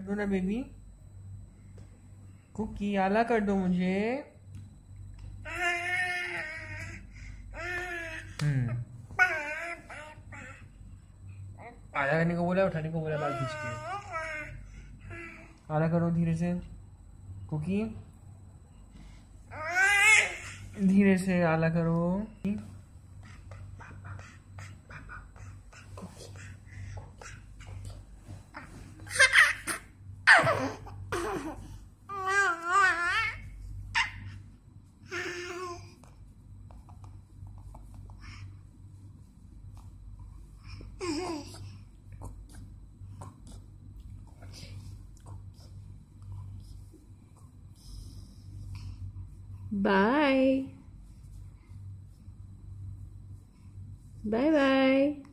कर दो ना बेबी कुकी आला कर दो मुझे। हम्म। आला करने को बोला, उठाने को बोला, बाल खींच के। आला करो धीरे से, कुकी। धीरे से आला करो। Bye. Bye bye.